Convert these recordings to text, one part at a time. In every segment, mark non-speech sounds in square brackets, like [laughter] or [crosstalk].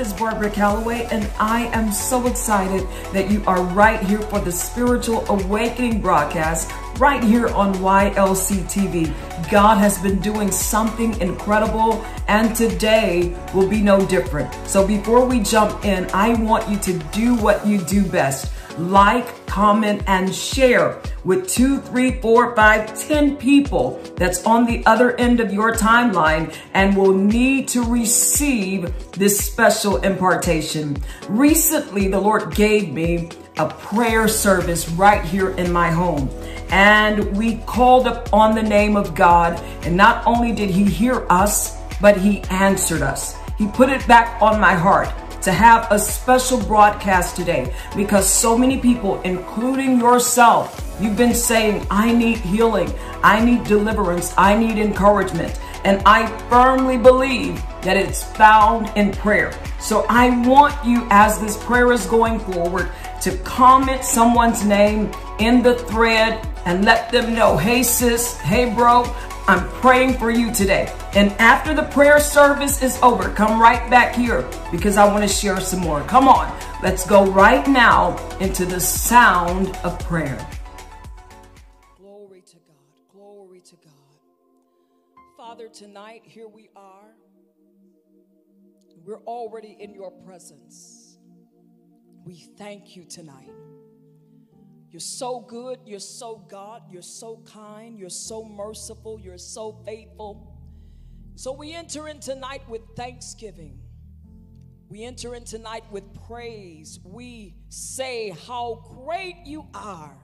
It's Barbara Calloway, and I am so excited that you are right here for the Spiritual Awakening broadcast right here on YLC TV. God has been doing something incredible, and today will be no different. So before we jump in, I want you to do what you do best like, comment, and share with two, three, four, five, ten people that's on the other end of your timeline and will need to receive this special impartation. Recently, the Lord gave me a prayer service right here in my home. And we called up on the name of God. And not only did he hear us, but he answered us. He put it back on my heart to have a special broadcast today because so many people, including yourself, you've been saying, I need healing, I need deliverance, I need encouragement. And I firmly believe that it's found in prayer. So I want you, as this prayer is going forward, to comment someone's name in the thread and let them know, hey sis, hey bro, I'm praying for you today. And after the prayer service is over, come right back here because I want to share some more. Come on, let's go right now into the sound of prayer. Glory to God. Glory to God. Father, tonight here we are. We're already in your presence. We thank you tonight. You're so good. You're so God. You're so kind. You're so merciful. You're so faithful. So we enter in tonight with thanksgiving. We enter in tonight with praise. We say how great you are.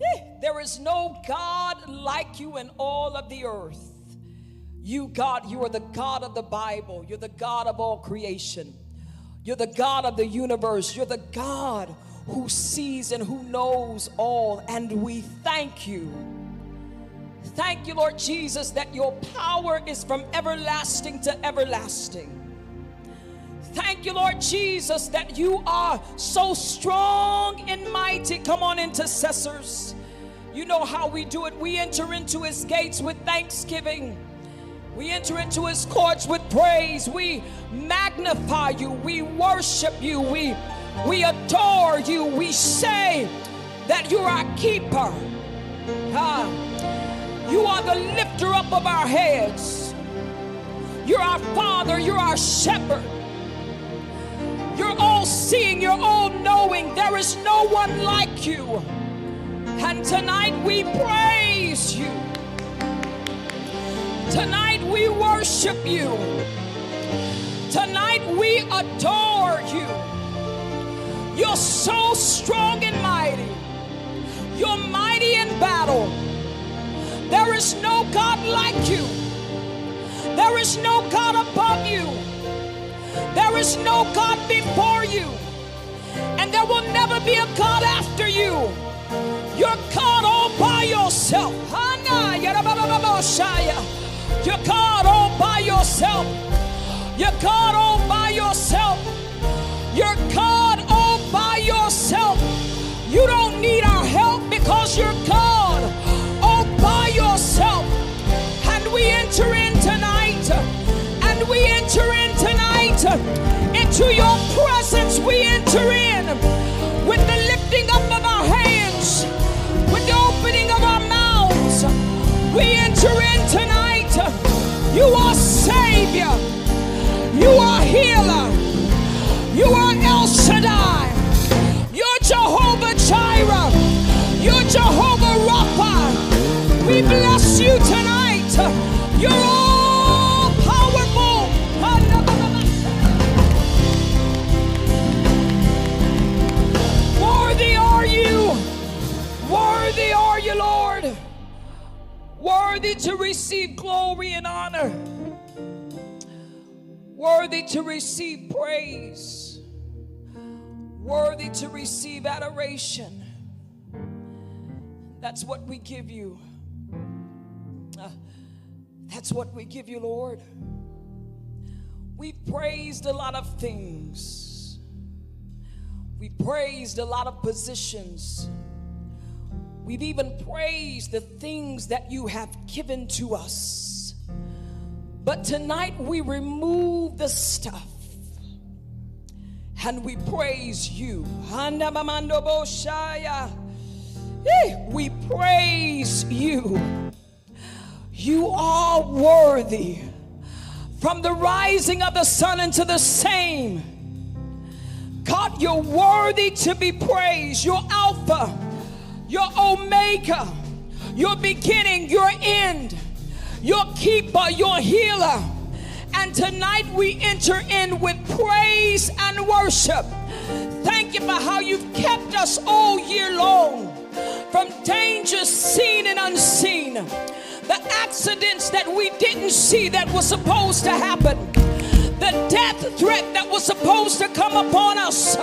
Eh, there is no God like you in all of the earth. You, God, you are the God of the Bible. You're the God of all creation. You're the God of the universe. You're the God who sees and who knows all. And we thank you. Thank you, Lord Jesus, that your power is from everlasting to everlasting. Thank you, Lord Jesus, that you are so strong and mighty. Come on, intercessors. You know how we do it. We enter into his gates with thanksgiving. We enter into his courts with praise. We magnify you. We worship you. We we adore you. We say that you're our keeper. Uh, you are the lifter up of our heads. You're our Father. You're our shepherd. You're all seeing. You're all knowing. There is no one like you. And tonight we praise you. Tonight we worship you. Tonight we adore you. You're so strong and mighty. You're mighty in battle. There is no God like you. There is no God above you. There is no God before you. And there will never be a God after you. You're God all by yourself. You're God all by yourself. You're God all by yourself. You're God. You don't need our help because you're God all by yourself. And we enter in tonight, and we enter in tonight into your presence. We enter in with the lifting up of our hands, with the opening of our mouths. We enter in tonight. You are Savior, you are Healer, you are El Shaddai. Jehovah Rapha. We bless you tonight. You're all powerful. Worthy are you. Worthy are you, Lord. Worthy to receive glory and honor. Worthy to receive praise worthy to receive adoration. That's what we give you. Uh, that's what we give you, Lord. We've praised a lot of things. We've praised a lot of positions. We've even praised the things that you have given to us. But tonight we remove the stuff and we praise you. We praise you. You are worthy from the rising of the sun into the same. God, you're worthy to be praised. You're Alpha, you're Omega, your beginning, your end, your keeper, your healer. And tonight we enter in with praise and worship. Thank you for how you've kept us all year long from dangers seen and unseen. The accidents that we didn't see that was supposed to happen. The death threat that was supposed to come upon us.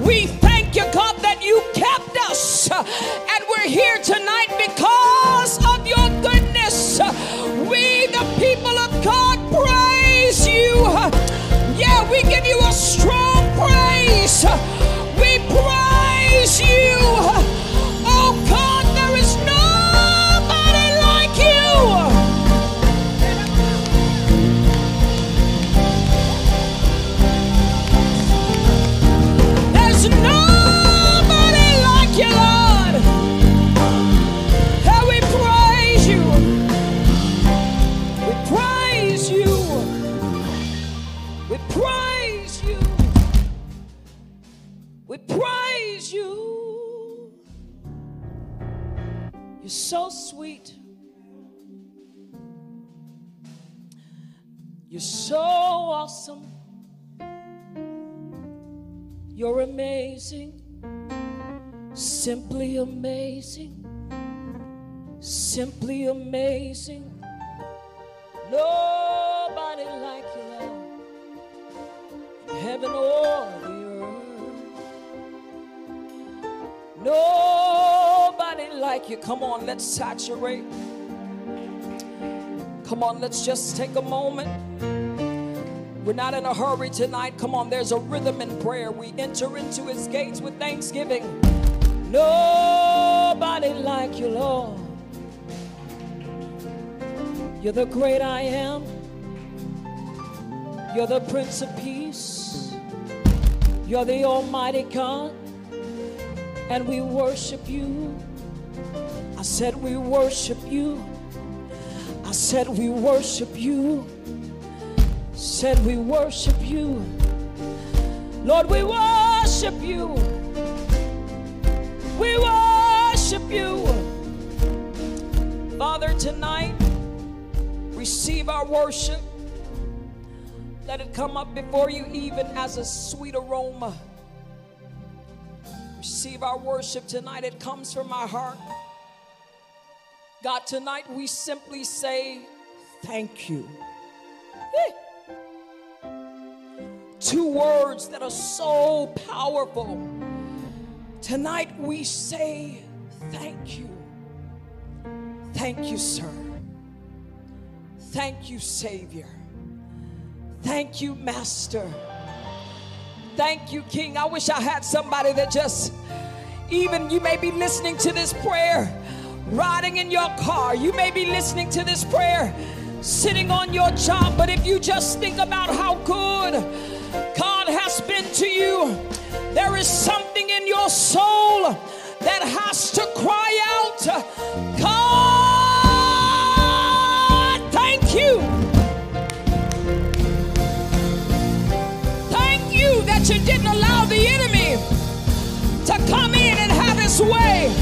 We thank you, God, that you kept us. And we're here tonight because of your goodness. We, the people of God, praise you. Yeah, we give you a strong praise. We praise you. We praise you. You're so sweet. You're so awesome. You're amazing. Simply amazing. Simply amazing. Nobody like you, Lord. Heaven or Nobody like you. Come on, let's saturate. Come on, let's just take a moment. We're not in a hurry tonight. Come on, there's a rhythm in prayer. We enter into his gates with thanksgiving. Nobody like you, Lord. You're the great I am. You're the Prince of Peace. You're the Almighty God and we worship you. I said, We worship you. I said, We worship you. Said, We worship you. Lord, we worship you. We worship you. Father, tonight, receive our worship. Let it come up before you, even as a sweet aroma receive our worship tonight. It comes from our heart. God, tonight we simply say thank you. Two words that are so powerful. Tonight we say thank you. Thank you, sir. Thank you, Savior. Thank you, Master. Thank you, King. I wish I had somebody that just, even you may be listening to this prayer riding in your car. You may be listening to this prayer sitting on your job. But if you just think about how good God has been to you, there is something in your soul that has to cry out, God, and have his way.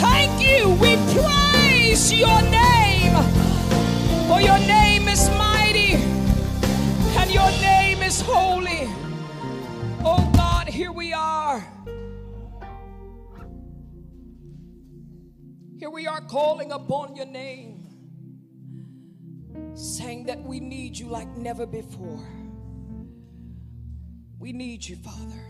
Thank you. We praise your name. For your name is mighty and your name is holy. Oh God, here we are. Here we are calling upon your name, saying that we need you like never before. We need you, Father.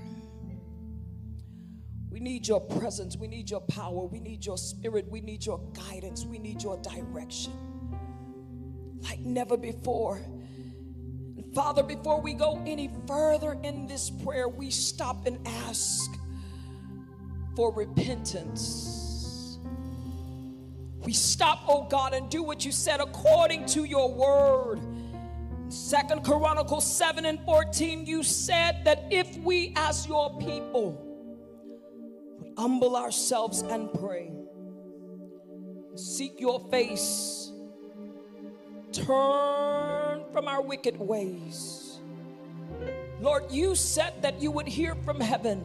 We need your presence. We need your power. We need your spirit. We need your guidance. We need your direction like never before. And Father, before we go any further in this prayer, we stop and ask for repentance. We stop, oh God, and do what you said according to your word. Second Chronicles 7 and 14, you said that if we as your people humble ourselves and pray, seek your face, turn from our wicked ways. Lord, you said that you would hear from heaven,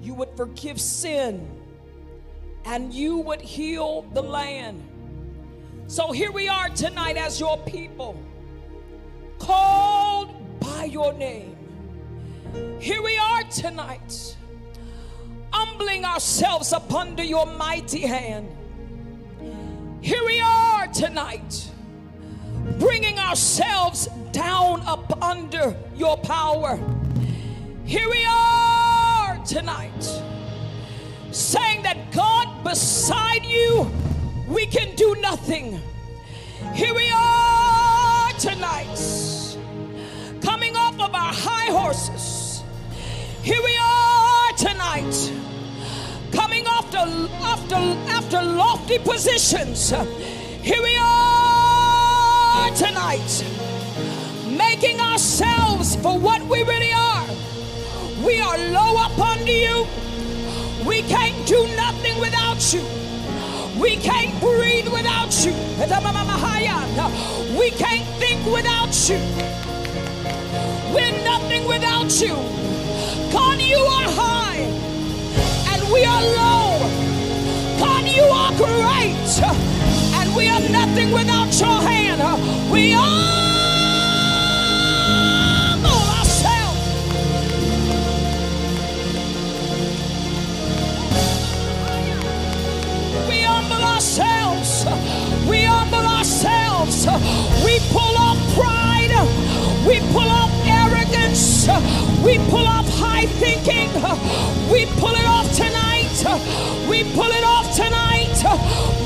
you would forgive sin, and you would heal the land. So here we are tonight as your people called by your name. Here we are tonight, humbling ourselves up under your mighty hand. Here we are tonight, bringing ourselves down up under your power. Here we are tonight, saying that God, beside you, we can do nothing. Here we are tonight coming off of our high horses. Here we are tonight, after, after, lofty positions. Here we are tonight, making ourselves for what we really are. We are low up under you. We can't do nothing without you. We can't breathe without you. We can't think without you. We're nothing without you. God, you are high we are low. God, you are great and we are nothing without your hand. We humble ourselves. We humble ourselves. We humble ourselves. We pull off pride. We pull off arrogance. We pull off high thinking. We pull it off tonight. We pull it off tonight.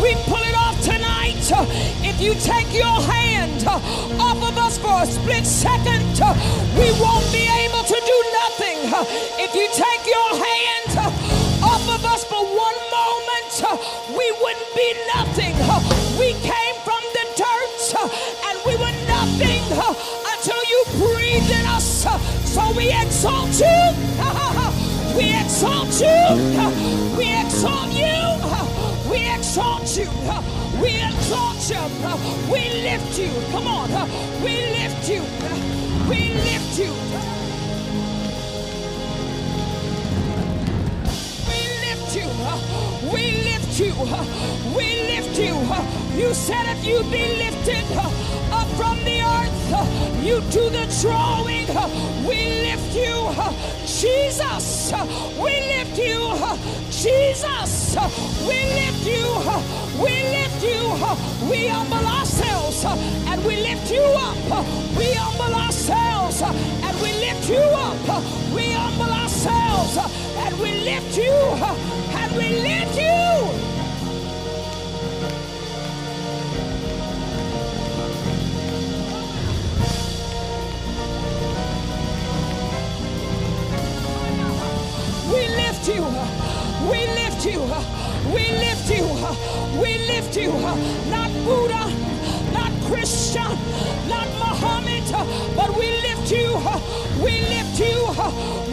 We pull it off tonight. If you take your hand off of us for a split second, we won't be able to do nothing. If you take your hand off of us for one moment, we wouldn't be nothing. We came from the dirt and we were nothing until you breathed in us. So we exalt you. [laughs] We exalt you. We exalt you. We exalt you. We exalt you. We lift you. Come on. We lift you. We lift you. We lift you. We lift you. You said if you be lifted up from the earth, you do the drawing. We lift you, Jesus. We lift you, Jesus. We lift you. We lift you. We humble ourselves and we lift you up. We humble ourselves Uh, and we lift you up. Uh, we humble ourselves uh, and we lift you and we lift you. We lift you. We lift you. We lift you. We lift you. Not Buddha, not Krishna, not Muhammad,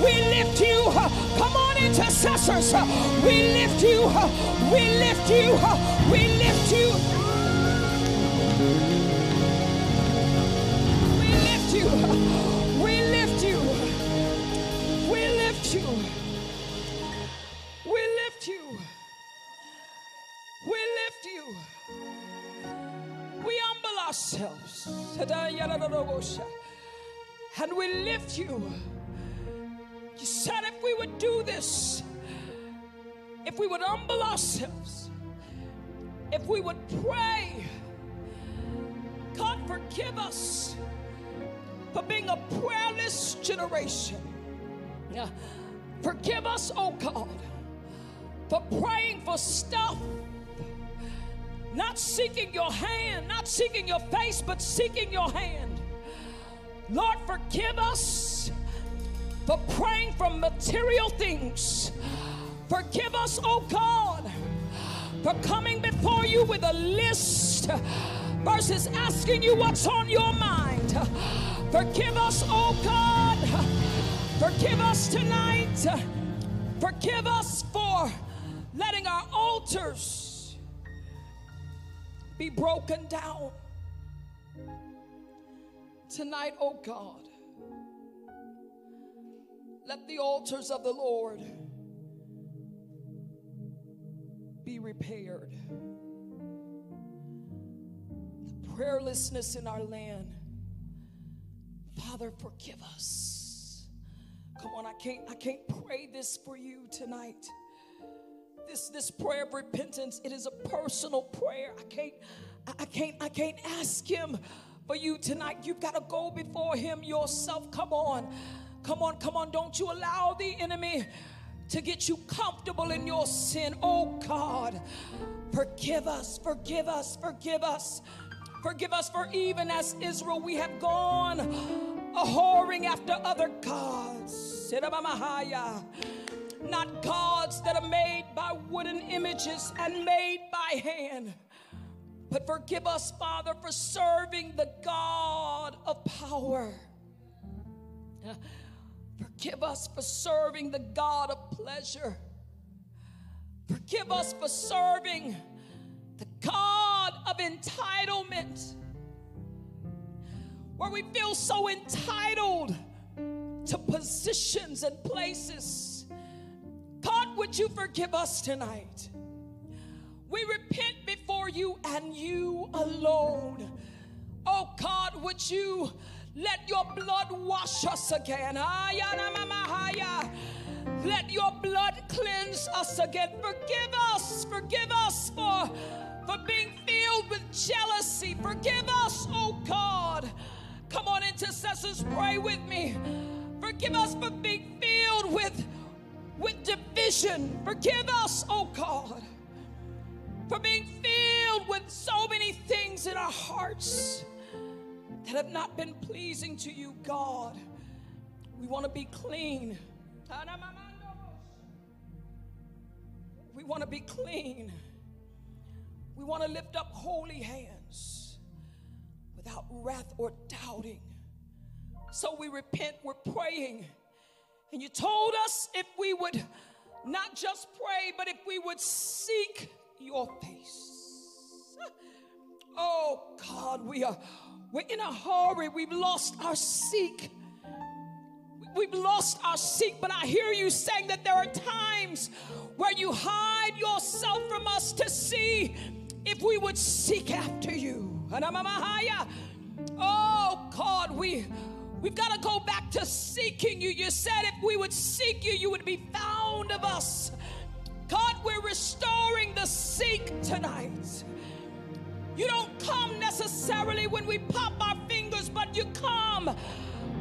We lift you. Come on, intercessors. We lift you. We lift you. We lift you. We lift you. We lift you. We lift you. We lift you. We lift you. We humble ourselves. And we lift you. You said if we would do this, if we would humble ourselves, if we would pray, God forgive us for being a prayerless generation. Forgive us, oh God, for praying for stuff, not seeking your hand, not seeking your face, but seeking your hand. Lord, forgive us for praying for material things. Forgive us, oh God, for coming before you with a list versus asking you what's on your mind. Forgive us, oh God. Forgive us tonight. Forgive us for letting our altars be broken down. Tonight, oh God, let the altars of the Lord be repaired. The prayerlessness in our land. Father, forgive us. Come on, I can't I can't pray this for you tonight. This this prayer of repentance, it is a personal prayer. I can't I can't I can't ask him for you tonight. You've got to go before him yourself. Come on. Come on, come on. Don't you allow the enemy to get you comfortable in your sin. Oh God, forgive us, forgive us, forgive us. Forgive us for even as Israel, we have gone a whoring after other gods. Not gods that are made by wooden images and made by hand. But forgive us, Father, for serving the God of power. Forgive us for serving the God of pleasure. Forgive us for serving the God of entitlement, where we feel so entitled to positions and places. God, would you forgive us tonight? We repent before you and you alone. Oh God, would you let your blood wash us again? Ah. Let your blood cleanse us again. Forgive us, forgive us for, for being filled with jealousy. Forgive us, oh God. Come on, intercessors, pray with me. Forgive us for being filled with, with division. Forgive us, oh God, for being filled with so many things in our hearts that have not been pleasing to you, God. We want to be clean. We want to be clean. We want to lift up holy hands without wrath or doubting. So we repent, we're praying. And you told us if we would not just pray, but if we would seek your face. [laughs] Oh God, we are we're in a hurry. We've lost our seek. We've lost our seek, but I hear you saying that there are times where you hide yourself from us to see if we would seek after you. Oh God, we we've got to go back to seeking you. You said if we would seek you, you would be found of us. God, we're restoring the seek tonight. You don't come necessarily when we pop our fingers, but you come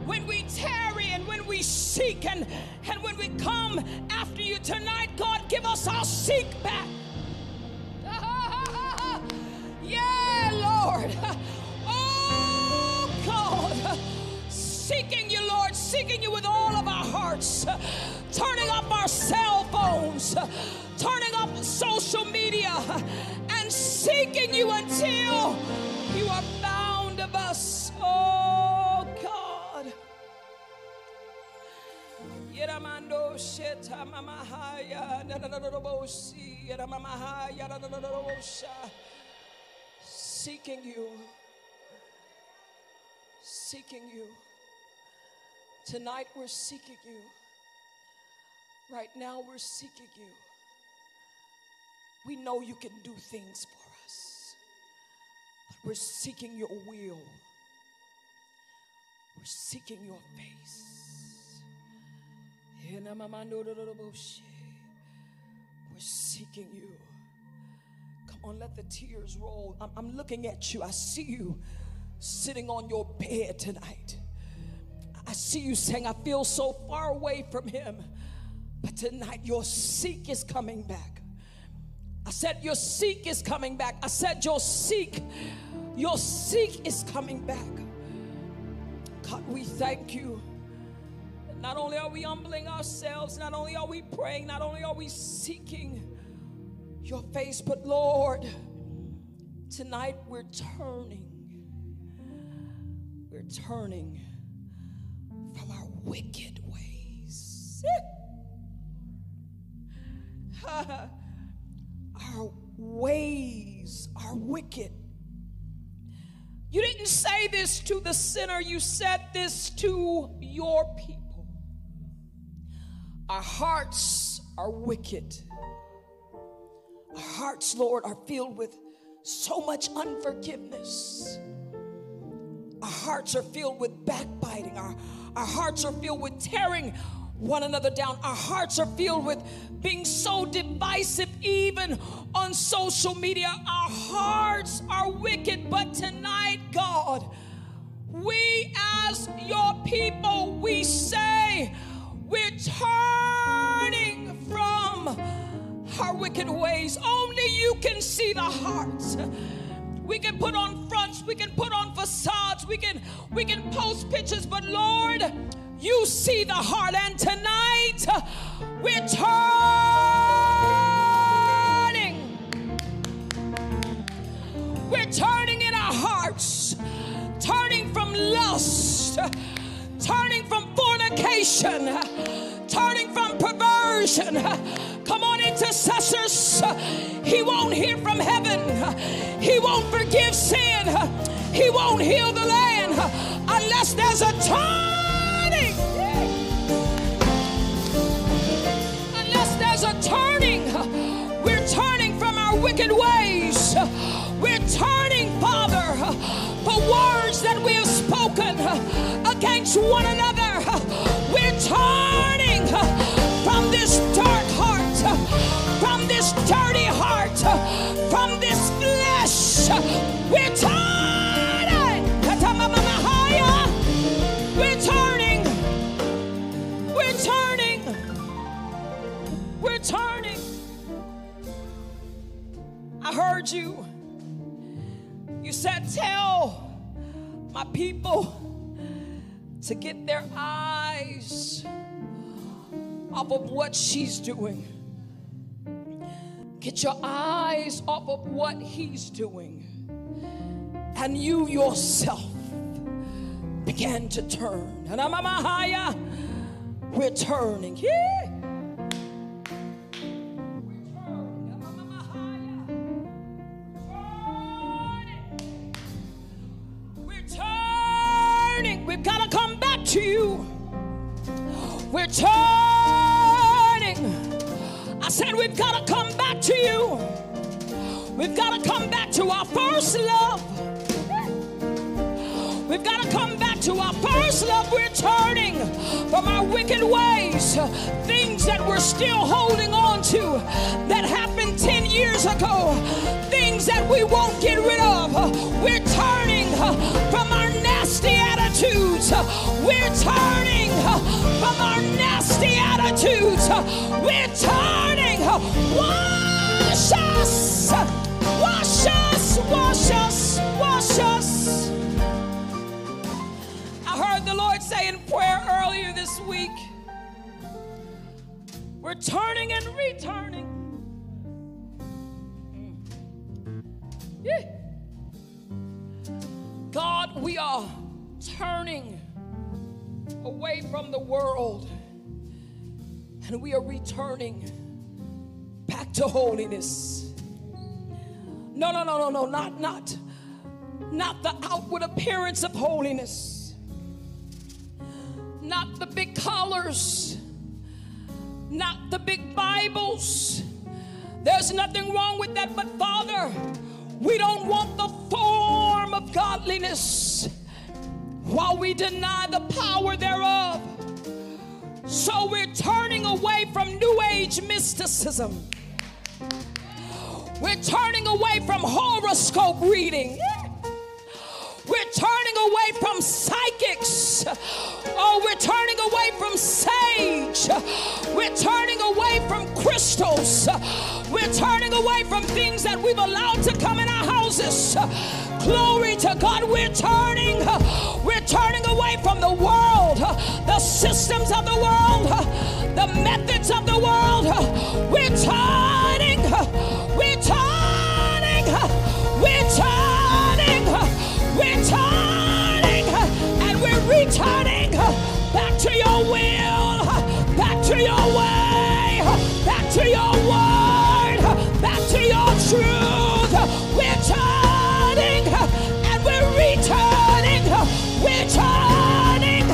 when we tarry and when we seek and, and when we come after you tonight. God, give us our seek back. [laughs] yeah, Lord. [laughs] Oh, God. Seeking you, Lord, seeking you with all of our hearts, turning up our cell phones, turning up social media, seeking you until you are found of us. Oh God. Seeking you. Seeking you. Tonight we're seeking you. Right now we're seeking you. We know you can do things for us, but we're seeking your will. We're seeking your face. We're seeking you. Come on, let the tears roll. I'm, I'm looking at you. I see you sitting on your bed tonight. I see you saying, I feel so far away from him. But tonight, your seek is coming back. I said, Your seek is coming back. I said, Your seek your seek is coming back. God, we thank you. Not only are we humbling ourselves, not only are we praying, not only are we seeking, your face. But Lord, tonight we're turning. We're turning from our wicked ways. [laughs] ways are wicked. You didn't say this to the sinner, you said this to your people. Our hearts are wicked. Our hearts, Lord, are filled with so much unforgiveness. Our hearts are filled with backbiting. Our, our hearts are filled with tearing one another down. Our hearts are filled with being so divisive, even on social media. Our hearts are wicked. But tonight, God, we as your people, we say, we're turning from our wicked ways. Only you can see the hearts. We can put on fronts, we can put on facades, we can we can post pictures, but Lord, you see the heart. And tonight we're turning. We're turning in our hearts, turning from lust, turning from fornication, turning from perversion. Come on, intercessors. He won't hear from heaven. He won't forgive sin. He won't heal the land unless there's a turning. Turning. We're turning from our wicked ways. We're turning, Father, for words that we have spoken against one another. We're turning You. You said, Tell my people to get their eyes off of what she's doing. Get your eyes off of what he's doing. And you yourself began to turn. And I'm higher. We're turning. Yeah. First love. We've got to come back to our first love. We're turning from our wicked ways, things that we're still holding on to that happened 10 years ago, things that we won't get rid of. We're turning from our nasty attitudes. We're turning from our nasty attitudes. We're turning. Wash us, wash us, wash us. I heard the Lord say in prayer earlier this week, we're turning and returning. Mm. Yeah. God, we are turning away from the world and we are returning back to holiness. No, no, no, no, no, not, not, not the outward appearance of holiness, not the big collars, not the big Bibles. There's nothing wrong with that, but Father, we don't want the form of godliness while we deny the power thereof. So we're turning away from New Age mysticism. We're turning away from horoscope reading. We're turning away from psychics. Oh, we're turning away from sage. We're turning away from crystals. We're turning away from things that we've allowed to come in our houses. Glory to God. We're turning. We're turning away from the world, the systems of the world, the methods of the world. We're turning. Truth. We're turning and we're returning. We're turning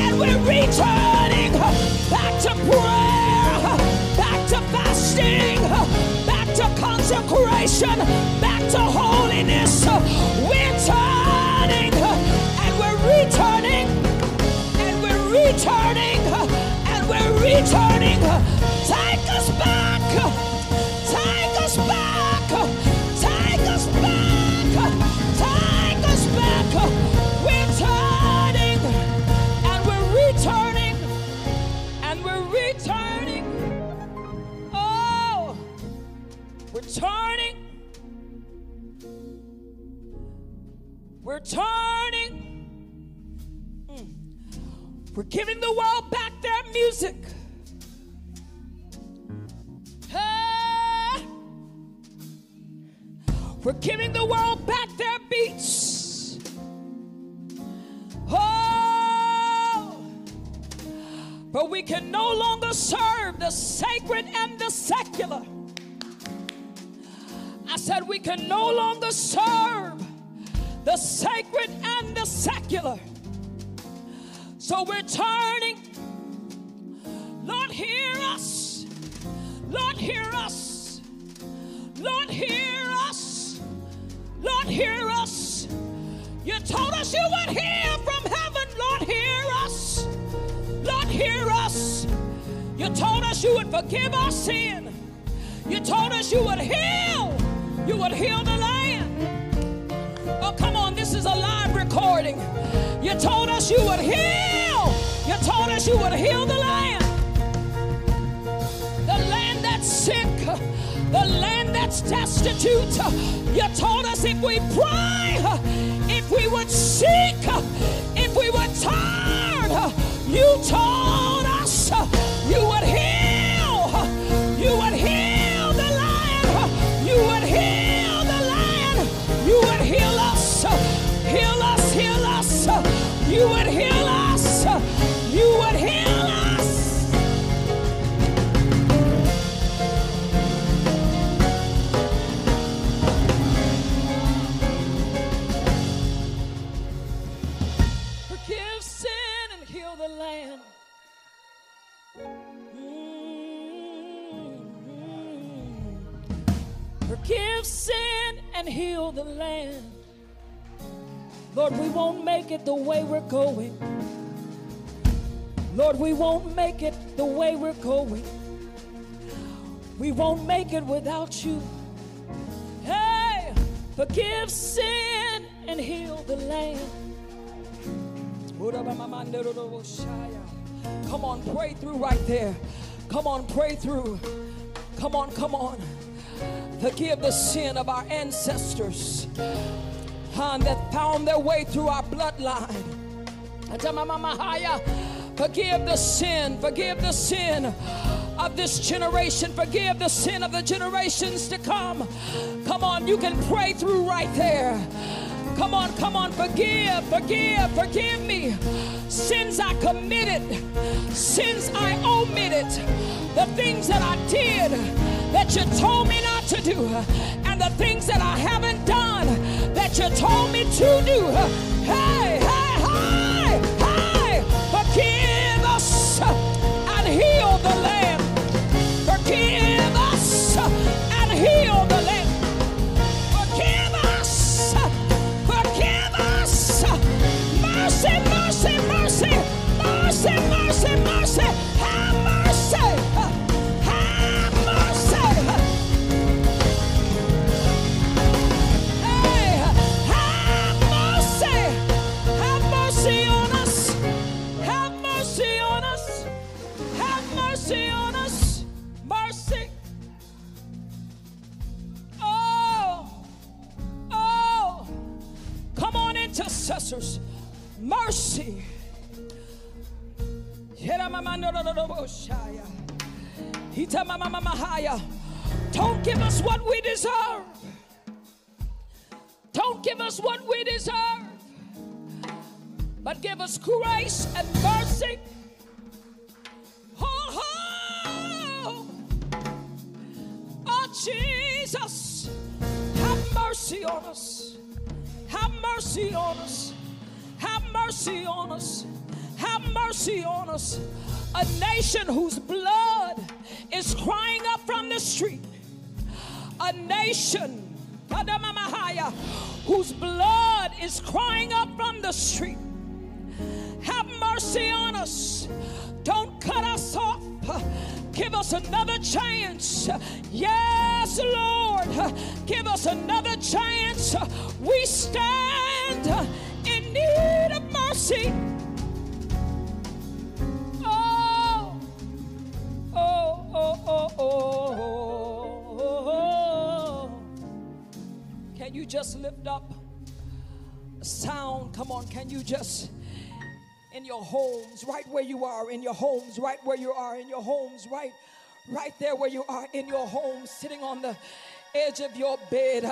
and we're returning back to prayer, back to fasting, back to consecration, back to holiness. We're turning and we're returning and we're returning and we're returning. We're turning. Mm. We're giving the world back their music. We're giving the world back their beats. Oh, but we can no longer serve the sacred and the secular. I said we can no longer serve the sacred and the secular. So we're turning. Lord, hear us. Lord, hear us. Lord, hear us. Lord, hear us. You told us you would hear from heaven. Lord, hear us. Lord, hear us. You told us you would forgive our sin. You told us you would heal. You would heal the this is a live recording. You told us you would heal. You told us you would heal the land. The land that's sick, the land that's destitute. You told us if we pray, if we would seek, if we would turn, you told Forgive sin and heal the land. Lord, we won't make it the way we're going. Lord, we won't make it the way we're going. We won't make it without you. Hey, forgive sin and heal the land. Come on, pray through right there. Come on, pray through. Come on, come on. Forgive the sin of our ancestors huh, that found their way through our bloodline. Forgive the sin, forgive the sin of this generation, forgive the sin of the generations to come. Come on, you can pray through right there. Come on, come on, forgive, forgive, forgive me. Sins I committed, sins I omitted, the things that I did that you told me not to do, and the things that I haven't done that you told me to do. Hey, hey, hey, hey, forgive us and heal the land. Forgive us and heal the land. Forgive us. Forgive us. Mercy, mercy, mercy. Mercy, mercy, mercy. Intercessors. Mercy. Don't give us what we deserve. Don't give us what we deserve. But give us grace and mercy. Oh, oh, oh Jesus, have mercy on us. Mercy on us. Have mercy on us. Have mercy on us. A nation whose blood is crying up from the street. A nation whose blood is crying up from the street. Have mercy on us. Don't cut us off. Give us another chance. Yes, Lord. Give us another chance. We stand in need of mercy. Oh, oh, oh, oh, oh, oh. Can you just lift up a sound? Come on, can you just in your homes, right where you are, in your homes, right where you are, in your homes, right, right there where you are, in your home, sitting on the edge of your bed.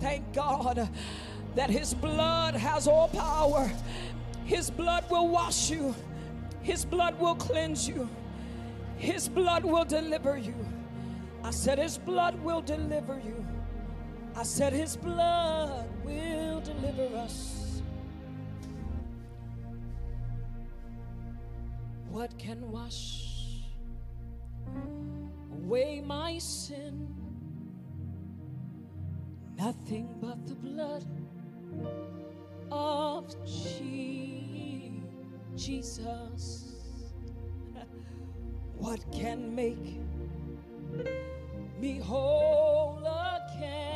Thank God that His blood has all power. His blood will wash you, His blood will cleanse you, His blood will deliver you. I said, His blood will deliver you. I said, His blood will deliver us. What can wash away my sin? Nothing but the blood of Jesus. What can make me whole again?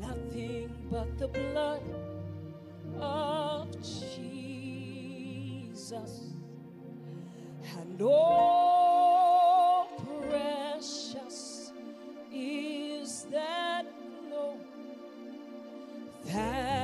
Nothing but the blood of Jesus. And oh, precious is that that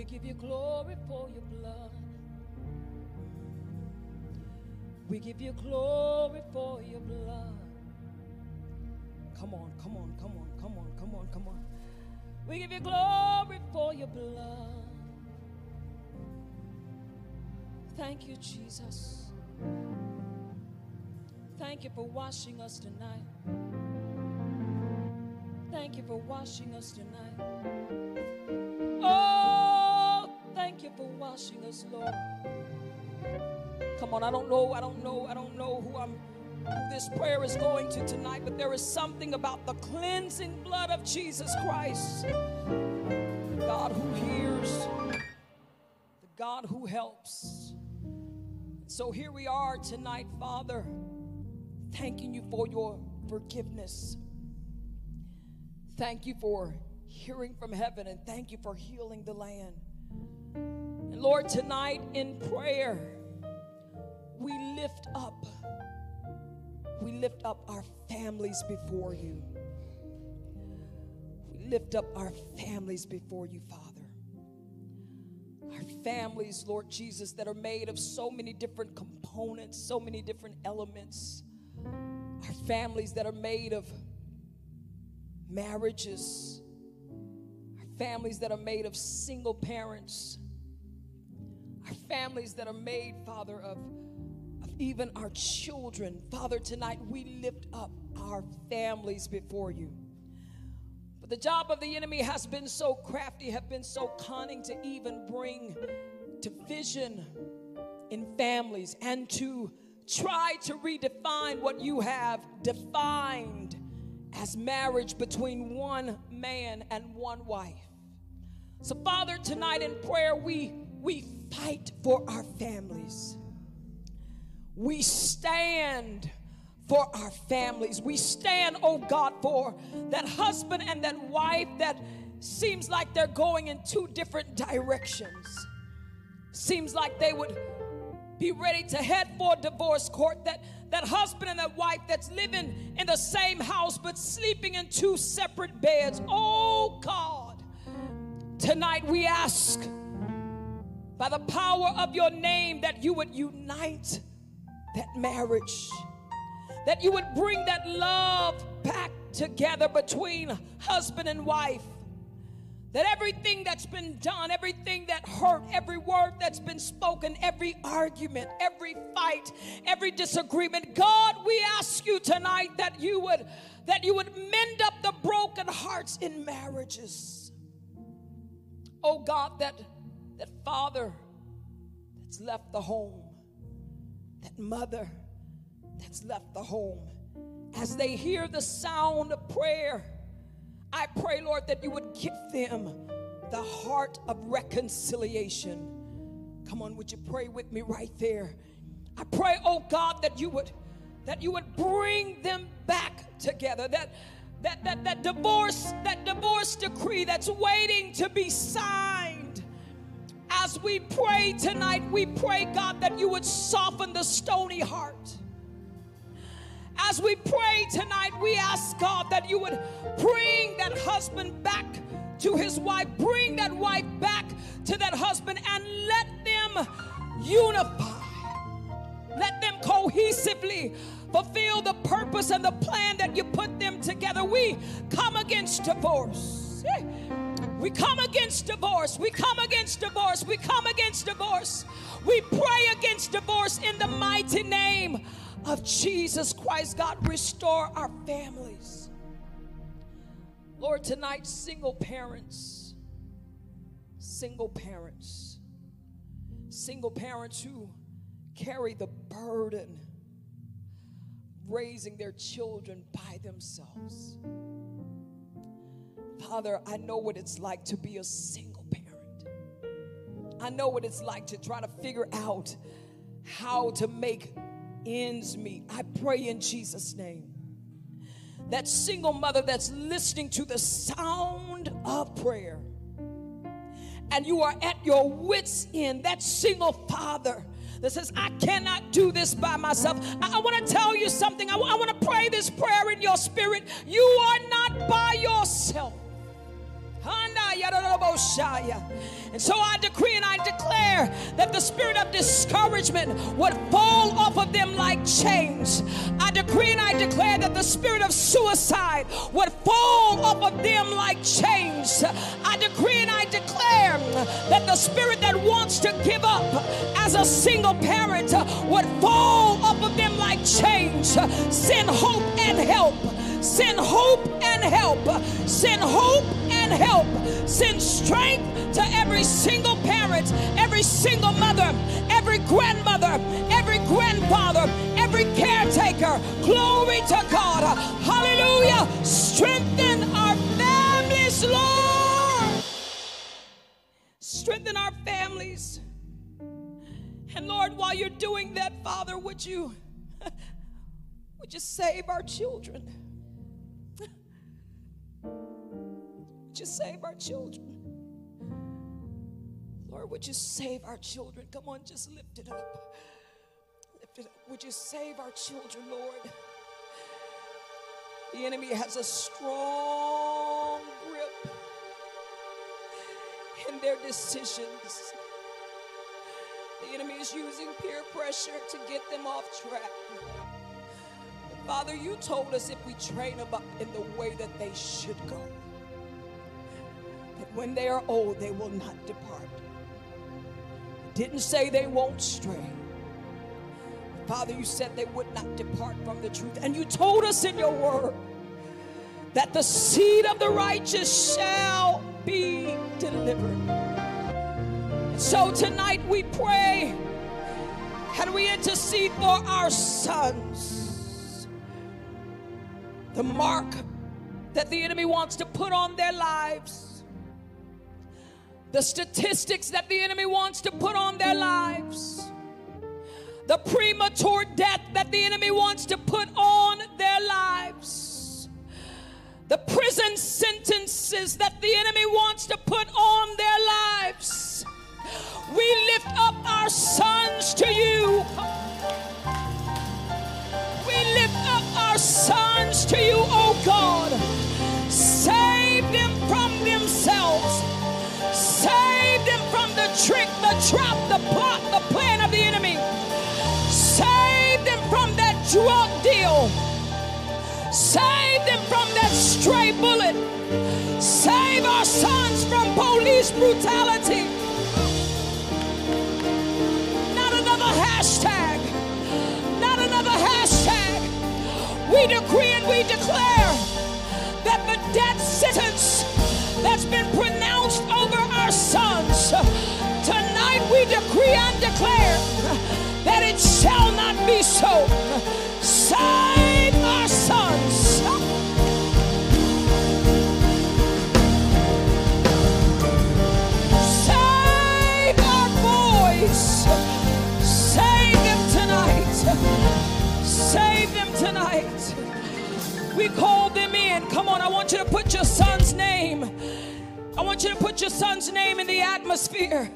we give you glory for your blood. We give you glory for your blood. Come on, come on, come on, come on, come on, come on. We give you glory for your blood. Thank you, Jesus. Thank you for washing us tonight. Thank you for washing us tonight. Thank you for washing us, Lord. Come on, I don't know, I don't know, I don't know who I'm who this prayer is going to tonight, but there is something about the cleansing blood of Jesus Christ. God who hears, the God who helps. So here we are tonight, Father, thanking you for your forgiveness. Thank you for hearing from heaven and thank you for healing the land. And Lord, tonight in prayer, we lift up we lift up our families before you. We lift up our families before you, Father. Our families, Lord Jesus, that are made of so many different components, so many different elements. Our families that are made of marriages. Families that are made of single parents. Our families that are made, Father, of of even our children. Father, tonight we lift up our families before you. But the job of the enemy has been so crafty, have been so cunning to even bring division in families and to try to redefine what you have defined as marriage between one man and one wife. So, Father, tonight in prayer, we, we fight for our families. We stand for our families. We stand, oh God, for that husband and that wife that seems like they're going in two different directions. Seems like they would be ready to head for divorce court. That that husband and that wife that's living in the same house but sleeping in two separate beds. Oh God, tonight we ask by the power of your name that you would unite that marriage that you would bring that love back together between husband and wife. That everything that's been done, everything that hurt, every word that's been spoken, every argument, every fight, every disagreement, God, we ask you tonight that you would that you would mend up the broken hearts in marriages. Oh God, that that father that's left the home, that mother that's left the home, as they hear the sound of prayer, I pray, Lord, that you would give them the heart of reconciliation. Come on, would you pray with me right there? I pray, oh God, that you would that you would bring them back together. That that that that divorce, that divorce decree that's waiting to be signed. As we pray tonight, we pray, God, that you would soften the stony heart. As we pray tonight, we ask God that you would bring that husband back to his wife, bring that wife back to that husband, and let them unify. Let them cohesively fulfill the purpose and the plan that you put them together. We come against divorce. We come against divorce. We come against divorce. We come against divorce. We pray against divorce in the mighty name of Jesus Christ. God, restore our families. Lord, tonight, single parents, single parents, single parents who carry the burden raising their children by themselves. Father, I know what it's like to be a single parent. I know what it's like to try to figure out how to make ends meet. I pray in Jesus' name. That single mother that's listening to the sound of prayer and you are at your wits' end, that single father that says, I cannot do this by myself. I, I want to tell you something. I, I want to pray this prayer in your spirit. You are not by yourself. And so I decree and I declare that the spirit of discouragement would fall off of them like chains. I decree and I declare that the spirit of suicide would fall off of them like chains. I decree and I declare that the spirit that wants to give up as a single parent would fall off of them like chains. Send hope and help. Send hope and help. Send hope and help. Send strength to every single parent, every single mother, every grandmother, every grandfather, every caretaker. Glory to God. Hallelujah. Strengthen our families, Lord. Strengthen our families. And Lord, while you're doing that, Father, would you [laughs] would you save our children? Just save our children? Lord, would you save our children? Come on, just lift it up. Lift it up. Would you save our children, Lord? The enemy has a strong grip in their decisions. The enemy is using peer pressure to get them off track. Father, you told us if we train them up in the way that they should go, that when they are old, they will not depart. It didn't say they won't stray. Father, you said they would not depart from the truth. And you told us in your word that the seed of the righteous shall be delivered. So tonight we pray and we intercede for our sons. The mark that the enemy wants to put on their lives the statistics that the enemy wants to put on their lives, the premature death that the enemy wants to put on their lives, the prison sentences that the enemy wants to put on their lives. We lift up our sons to you. We lift up our sons to you, oh God. Save them drug deal. Save them from that stray bullet. Save our sons from police brutality. Not another hashtag. Not another hashtag. We decree and we declare be so. Save our sons. Save our boys. Save them tonight. Save them tonight. We called them in. Come on, I want you to put your son's name. I want you to put your son's name in the atmosphere.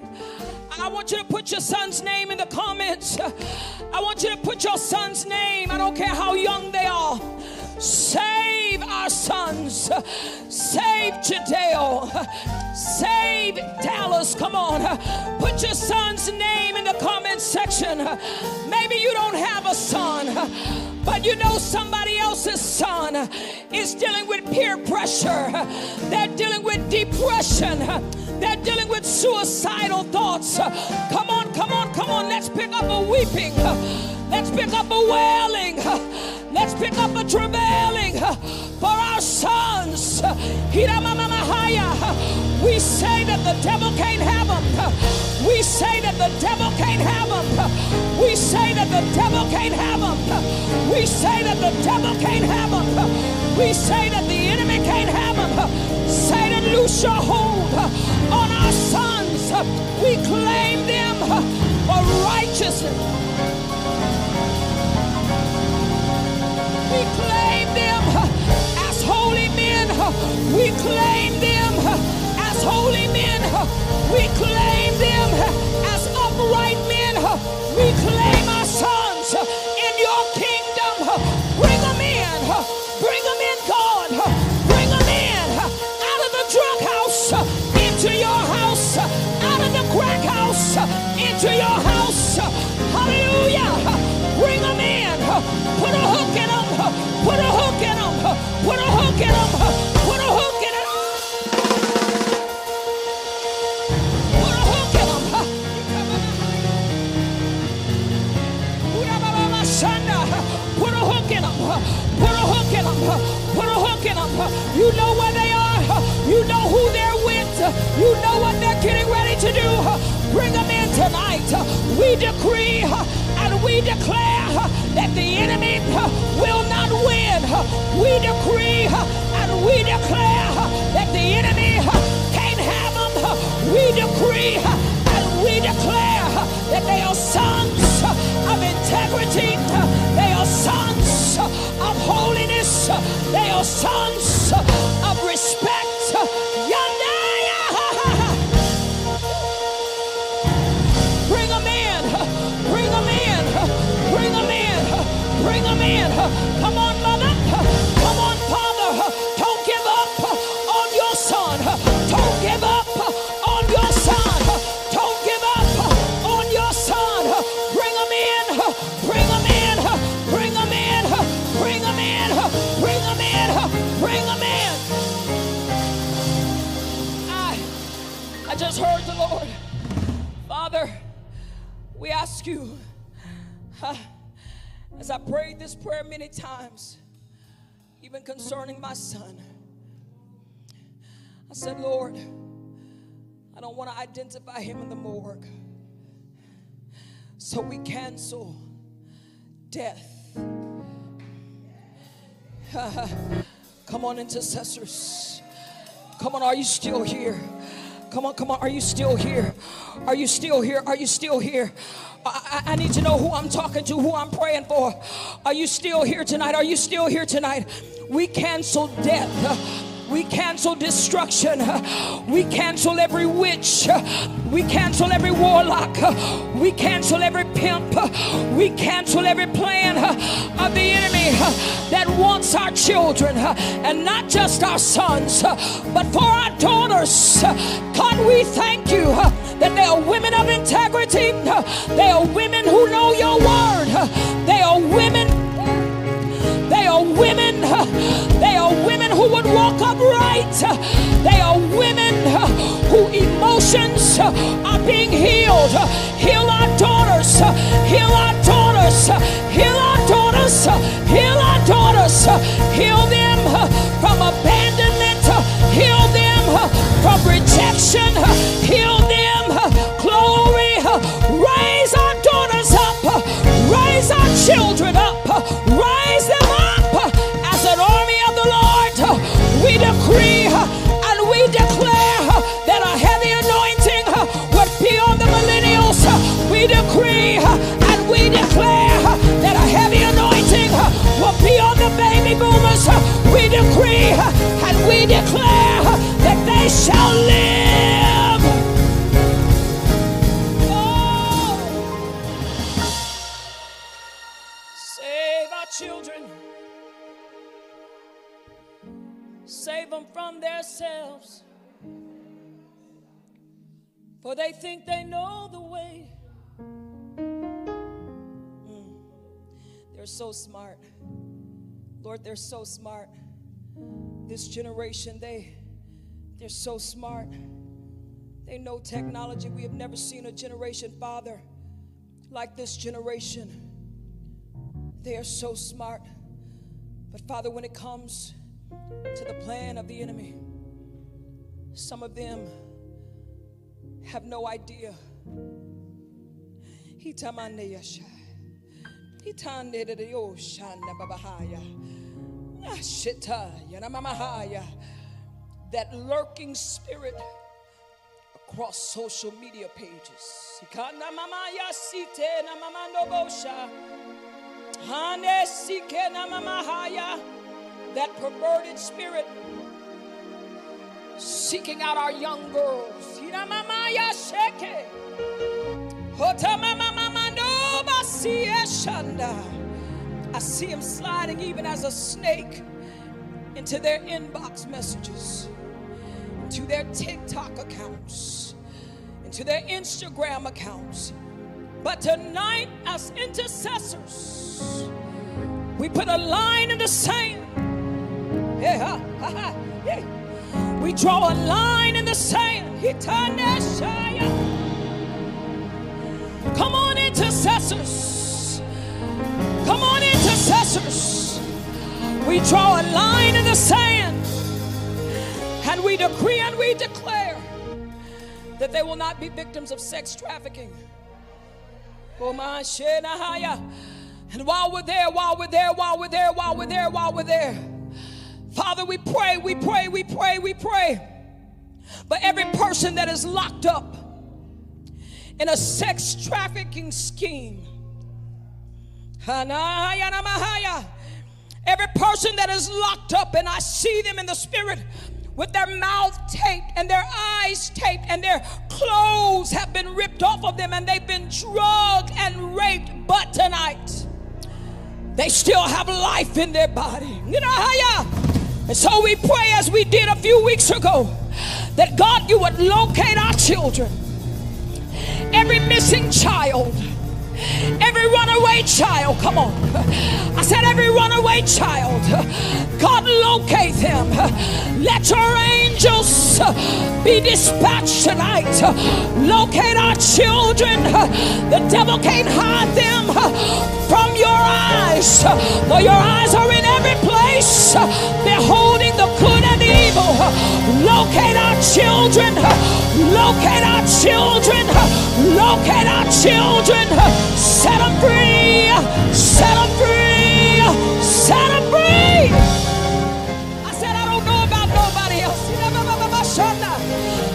I want you to put your son's name in the comments. I want you to put your son's name. I don't care how young they are. Save our sons. Save Jadale. Save Dallas. Come on. Put your son's name in the comment section. Maybe you don't have a son, but you know somebody else's son is dealing with peer pressure. They're dealing with depression. They're dealing with suicidal thoughts. Come on, come on, come on. Let's pick up a weeping. Let's pick up a wailing. Let's pick up a travailing for our sons. We say that the devil can't have them. We say that the devil can't have them. We say that the devil can't have them. We say that the devil can't have them. We say that the enemy can't have them. Satan, loose your hold on our sons. We claim them for righteousness. We claim them as holy men. We claim them as holy men. We claim them as upright men. We claim We decree and we declare that the enemy will not win. We decree and we declare that the enemy can't have them. We decree and we declare that they are sons of integrity. They are sons of holiness. They are sons of Bring them in. Come on, mother. Come on, father. Don't give up on your son. Don't give up on your son. Don't give up on your son. Bring them in. Bring them in. Bring them in. Bring them in. Bring them in. Bring them in. I, I just heard the Lord. Father, we ask you, prayer many times, even concerning my son, I said, Lord, I don't want to identify him in the morgue. So we cancel death. [laughs] Come on, intercessors. Come on, are you still here? come on, come on. Are you still here? Are you still here? Are you still here? I, I, need to know who I'm talking to, who I'm praying for. Are you still here tonight? Are you still here tonight? We cancel death. We cancel destruction. We cancel every witch. We cancel every warlock. We cancel every pimp. We cancel every plan of the enemy that wants our children and not just our sons, but for our daughters. God, we thank you that they are women of integrity. They are women who know your word. They are women they are women. They who would walk upright. They are women who emotions are being healed. Heal so smart. Lord, they're so smart. This generation, they they're so smart. They know technology. We have never seen a generation, Father, like this generation. They are so smart. But Father, when it comes to the plan of the enemy. Some of them have no idea. Ah, that lurking spirit across social media pages. that perverted spirit seeking out our young girls. I see him sliding even as a snake into their inbox messages, into their TikTok accounts, into their Instagram accounts. But tonight, as intercessors, we put a line in the sand Yeah, we draw a line in the sand. He turned Come intercessors. Come on, intercessors. We draw a line in the sand. And we decree and we declare that they will not be victims of sex trafficking. Oh, and while we're there, while we're there, while we're there, while we're there, while we're there, Father, we pray, we pray, we pray, we pray. But every person that is locked up in a sex trafficking scheme, every person that is locked up, and I see them in the spirit with their mouth taped and their eyes taped and their clothes have been ripped off of them and they've been drugged and raped. But tonight, they still have life in their body. And so we pray as we did a few weeks ago that God, you would locate our children, every missing child, every runaway child. Come on. I said, every runaway child. God, locate them. Let your angels be dispatched tonight. Locate our children. The devil can't hide them from your eyes, for your eyes are in every place, beholding the good and the. Locate our children. Locate our children. Locate our children. Set them free. Set them free. Set them free. I said, I don't know about nobody else.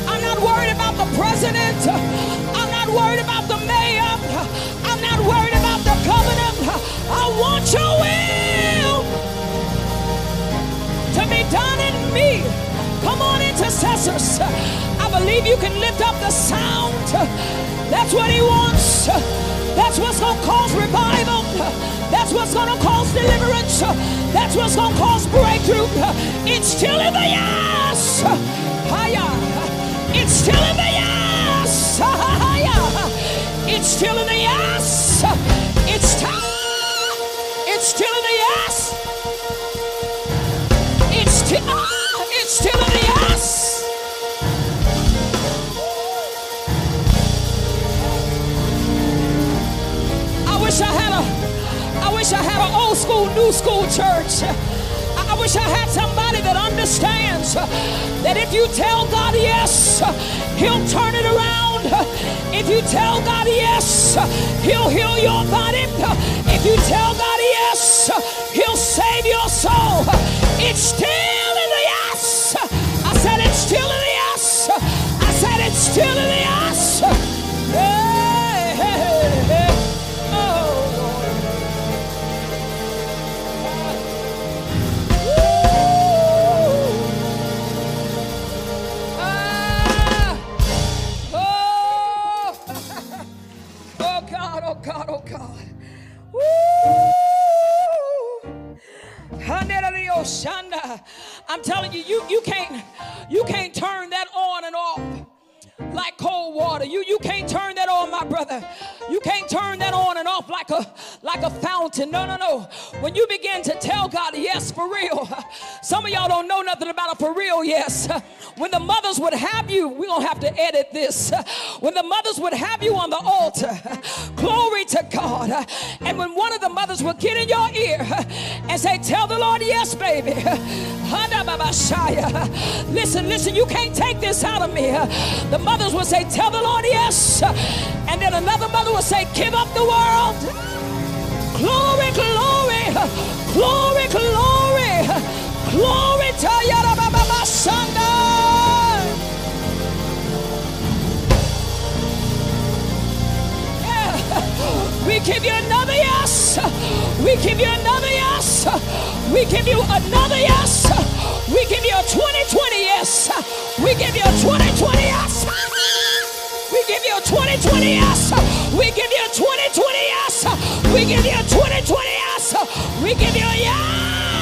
I'm not worried about the president. I'm not worried about the mayor. I'm not worried about the governor. I want your will to be done in me. Come on, intercessors. I believe you can lift up the sound. That's what he wants. That's what's going to cause revival. That's what's going to cause deliverance. That's what's going to cause breakthrough. It's still in the yes. It's still in the yes. It's still in the yes. It's time. It's still in the yes. It's still. Ah, it's still in the wish I had a. I wish I had an old school, new school church. I wish I had somebody that understands that if you tell God yes, He'll turn it around. If you tell God yes, He'll heal your body. If you tell God yes, [laughs] baby. Listen, listen, you can't take this out of me. The mothers would say, Tell the Lord yes. And then another mother would say, Give up the world. Glory, glory, glory, glory, glory to Yarababa Sunday. Yeah. We give you another yes. We give you another yes. We give you another yes. We give you a 2020 yes. We give you a 2020 yes. We give you a 2020 yes. We give you a 2020 yes. We give you a 2020 yes. We give you a yes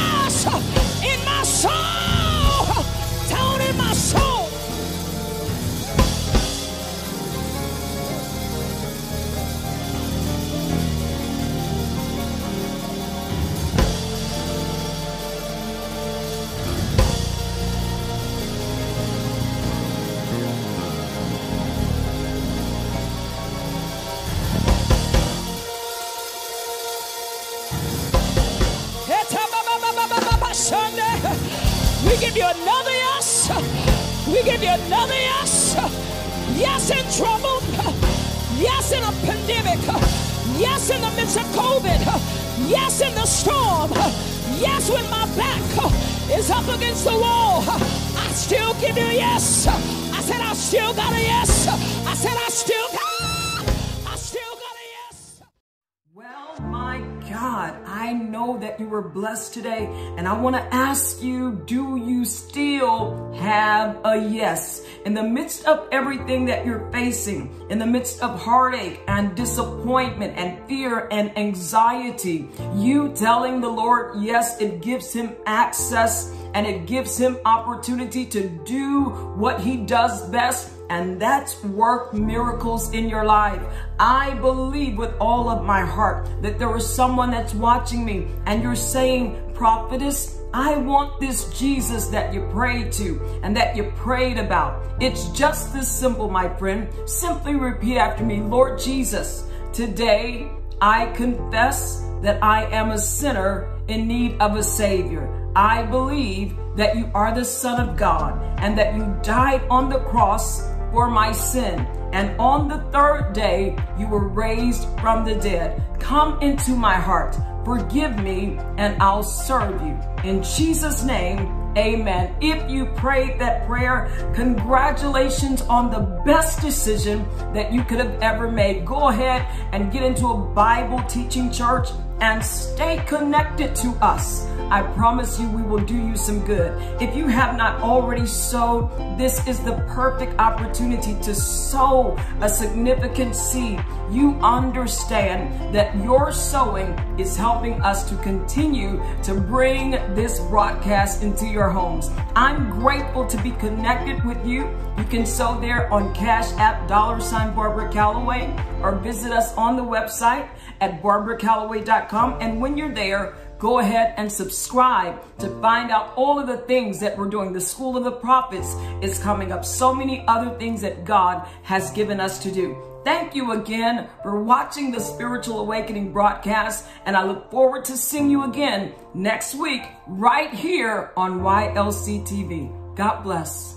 today, and I want to ask you, do you still have a yes? In the midst of everything that you're facing, in the midst of heartache and disappointment and fear and anxiety, you telling the Lord, yes, it gives him access and it gives him opportunity to do what he does best and that's work miracles in your life. I believe with all of my heart that there is someone that's watching me and you're saying, prophetess, I want this Jesus that you prayed to and that you prayed about. It's just this simple, my friend. Simply repeat after me, Lord Jesus, today I confess that I am a sinner in need of a savior. I believe that you are the son of God and that you died on the cross for my sin. And on the third day, you were raised from the dead. Come into my heart, forgive me, and I'll serve you. In Jesus' name, amen. If you prayed that prayer, congratulations on the best decision that you could have ever made. Go ahead and get into a Bible teaching church and stay connected to us. I promise you we will do you some good. If you have not already sowed, this is the perfect opportunity to sow a significant seed. You understand that your sowing is helping us to continue to bring this broadcast into your homes. I'm grateful to be connected with you. You can sow there on Cash App dollar sign Barbara Calloway or visit us on the website at barbaracalloway.com. And when you're there, go ahead and subscribe to find out all of the things that we're doing. The School of the Prophets is coming up. So many other things that God has given us to do. Thank you again for watching the Spiritual Awakening broadcast, and I look forward to seeing you again next week right here on YLC TV. God bless.